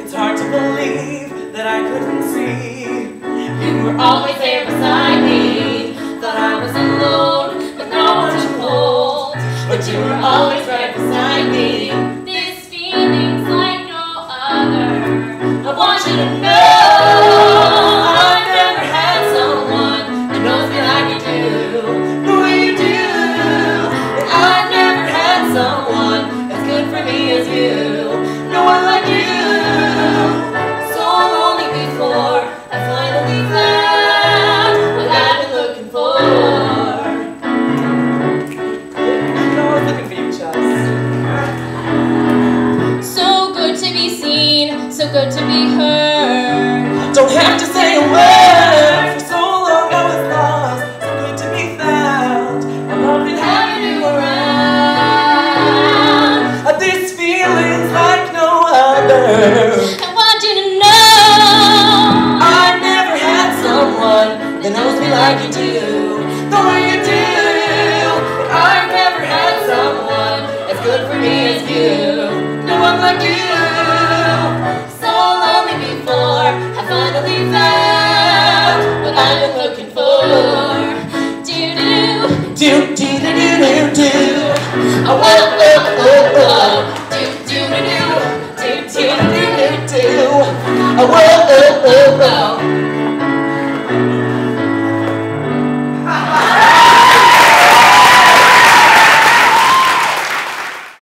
it's hard to believe that I couldn't see. You were always there beside me. Thought I was alone, but now I'm too old. But you were always be heard. Don't have to say a word. For so long I was lost, so good to be found. I'm loving having you around. Uh, this feeling's like no other. I want you to know I never had someone that knows me like you do, the way you do. Finally found what I've been looking for. Do do Do do do do do. I wanna oh oh oh. Do do do do do do do.